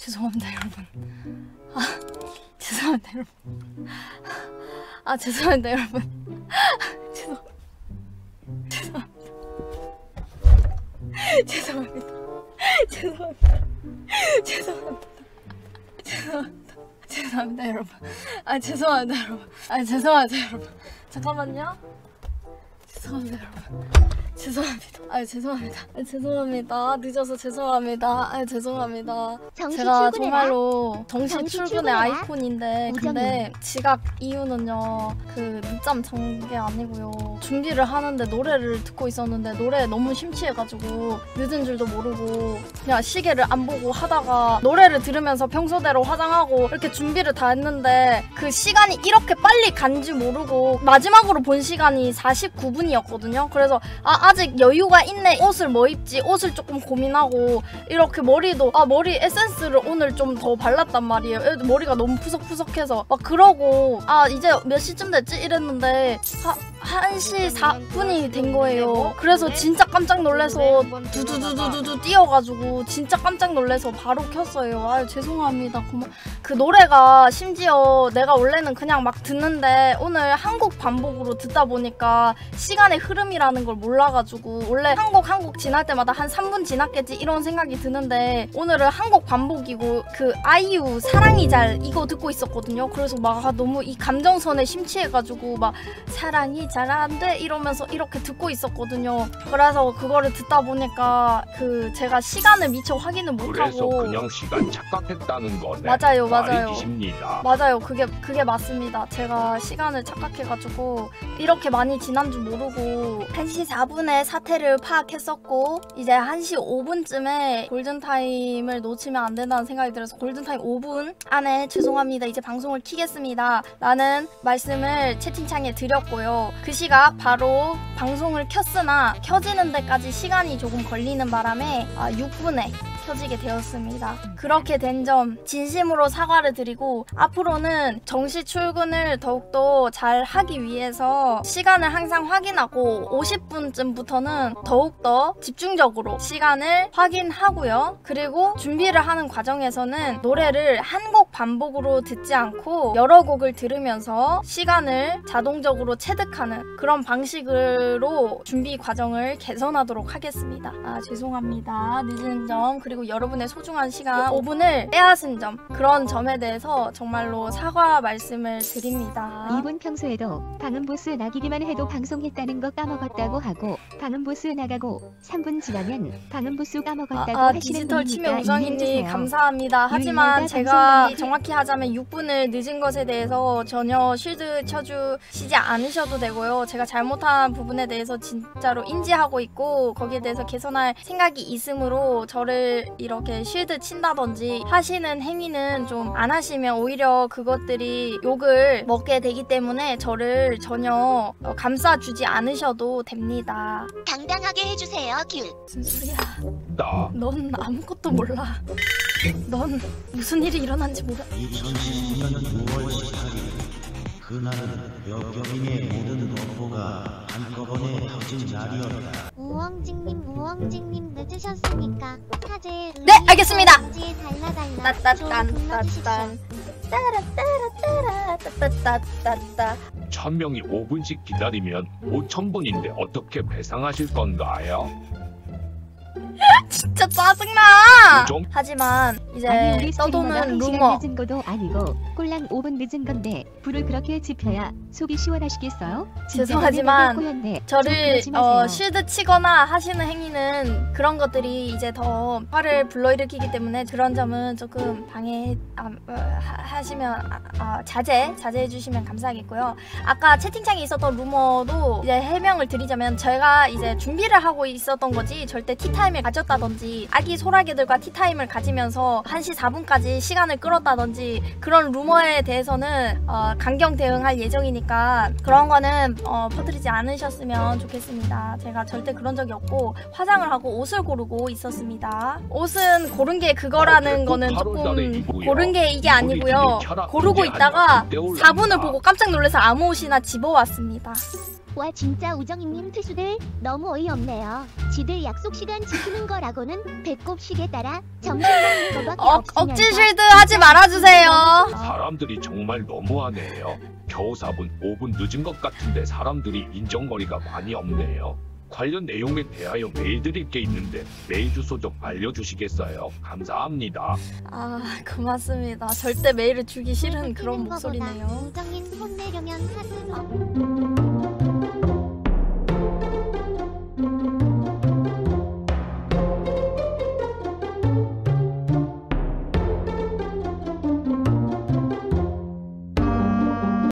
죄송합니다 여러분. 아 죄송합니다 여러분. 아 죄송합니다 여러분. 죄송 죄송합니다. 죄송합니다. 죄송합니다. 죄송합니다 죄송합니다 여러분. 아 죄송합니다 여러분. 아 죄송합니다 여러분. 잠깐만요. 죄송합니다 여러분 죄송합니다. 아 죄송합니다. 아, 죄송합니다. 늦어서 죄송합니다. 아 죄송합니다. 제가. 정말로 정시 정시 출근의. 아이콘인데 근데 지각 이유는요. 그 늦잠 잔 게 아니고요. 준비를 하는데 노래를 듣고 있었는데 노래에 너무 심취해가지고 늦은 줄도 모르고 그냥 시계를 안 보고 하다가 노래를 들으면서 평소대로 화장하고 이렇게 준비를 다 했는데 그 시간이 이렇게 빨리 간지 모르고 마지막으로 본 시간이 49분이었거든요. 그래서 아 아직 여유가 있네. 옷을 뭐 입지? 옷을 조금 고민하고 이렇게 머리도 아 머리 에센스를 오늘 좀 더 발랐단 말이에요. 머리가 너무 푸석푸석해서 막 그러고 아 이제 몇 시쯤 됐지? 이랬는데 하, 1시 4분이 된 거예요. 그래서 진짜 깜짝 놀라서 두두두두두두 뛰어가지고 진짜 깜짝 놀라서 바로 켰어요. 아 죄송합니다. 고마. 그 노래가 심지어 내가 원래는 그냥 막 듣는데 오늘 한국 반복으로 듣다 보니까 시간의 흐름이라는 걸 몰라가지고 원래 한국 한국 지날 때마다 한 3분 지났겠지 이런 생각이 드는데 오늘은 한국 반복이고 그 아이유 사랑이 잘 이거 듣고 있었거든요. 그래서 막 아, 너무 이 감정선에 심취해가지고 막 사랑이 잘 안 돼 이러면서 이렇게 듣고 있었거든요 그래서 그거를 듣다 보니까 그 제가 시간을 미처 확인을 그래서 못하고 그냥 시간 착각했다는 거네. 맞아요, 맞아요. 말이십니다. 맞아요. 그게 그게 맞습니다. 제가 시간을 착각해가지고 이렇게 많이 지난 줄 모르고 1시 4분에 사태를 파악했었고 이제 1시 5분쯤에 골든 타임을 놓치면 안 된다는 생각이 들어서 골든 타임 5분 안에 죄송합니다. 이제 방송을 키겠습니다. 라는 말씀을 채팅창에 드렸고요. 그 시각 바로 방송을 켰으나 켜지는 데까지 시간이 조금 걸리는 바람에 아, 6분에 켜지게 되었습니다. 그렇게 된 점 진심으로 사과를 드리고 앞으로는 정시 출근을 더욱더 잘 하기 위해서 시간을 항상 확인하고 50분쯤부터는 더욱더 집중적으로 시간을 확인하고요. 그리고 준비를 하는 과정에서는 노래를 한 곡 반복으로 듣지 않고 여러 곡을 들으면서 시간을 자동적으로 체득하는 그런 방식으로 준비 과정을 개선하도록 하겠습니다. 아 죄송합니다. 늦은 점 그리고 여러분의 소중한 시간 5분을 빼앗은 점 그런 점에 대해서 정말로 사과 말씀을 드립니다. 이분 평소에도 방음 보스 나기기만 해도 방송했다는 거 까먹었다고 하고 방음 보스 나가고 3분 지나면 방음 보스 아, 까먹었다고 아, 하시는 디지털 치매 이해해주세요. 감사합니다. 하지만 제가 정확히 하자면 6분을 늦은 것에 대해서 전혀 쉴드 쳐주시지 않으셔도 되고요. 제가 잘못한 부분에 대해서 진짜로 인지하고 있고 거기에 대해서 개선할 생각이 있으므로 저를 이렇게 쉴드 친다든지 하시는 행위는 좀 안 하시면 오히려 그것들이 욕을 먹게 되기 때문에 저를 전혀 어, 감싸주지 않으셔도 됩니다. 당당하게 해주세요, 귤. 무슨 소리야? 나 넌 아무것도 몰라. 넌 무슨 일이 일어난지 몰라. 2019년 9월 18일 그날은 여경인의 모든 노포가 한꺼번에 터진 날이었다. 우엉징님 우엉징님 늦으셨으니까 사제 네, 알겠습니다. 지에 달라달라 따따딴 따따딴 따라따라따라 따따따따따 천 명이 5분씩 기다리면 5천 분인데 어떻게 배상하실 건가요? 진짜 짜증나. 좀 하지만 이제 아니 우리 스트리머가 떠도는 1시간 루머 늦은 것도 아니고 꼴랑 5분 늦은 건데 불을 그렇게 지펴야 속이 시원하시겠어요? 죄송하지만 저를 어. 쉴드 치거나 하시는 행위는 그런 것들이 이제 더 화를 불러일으키기 때문에 그런 점은 조금 방해 아, 어, 하- 하시면 아, 아, 자제 자제해 주시면 감사하겠고요. 아까 채팅창에 있었던 루머도 이제 해명을 드리자면 제가 이제 준비를 하고 있었던 거지 절대 티타임을 가졌다든지 아기 소라게들과 티타임을 가지면서 1시 4분까지 시간을 끌었다든지 그런 루머에 대해서는 어, 강경 대응할 예정이니까 그런 거는 어, 퍼뜨리지 않으셨으면 좋겠습니다. 제가 절대 그런 적이 없고 화장을 하고 옷을 고르고 있었습니다. 옷은 고른 게 그거라는 거는 바로 전에 조금. 고른 게 이게 아니고요. 고르고 있다가 한번 그때 4분을 올랍니다. 보고 깜짝 놀라서 아무 옷이나 집어왔습니다. 와 진짜 우정이님 퇴수들 너무 어이없네요. 지들 약속 시간 지키는 거라고는 배꼽식에 따라 점심 먹는 거밖에 없으면서 억지 쉴드 하지 말아주세요. 사람들이 정말 너무하네요. 겨우 4분, 5분 늦은 것 같은데 사람들이 인정머리가 많이 없네요. 관련 내용에 대하여 메일 드릴 게 있는데 메일 주소 좀 알려주시겠어요? 감사합니다. 아 고맙습니다. 절대 메일을 주기 싫은 그런 웃기는 거보다 목소리네요. 우정인 혼내려면 하트 어.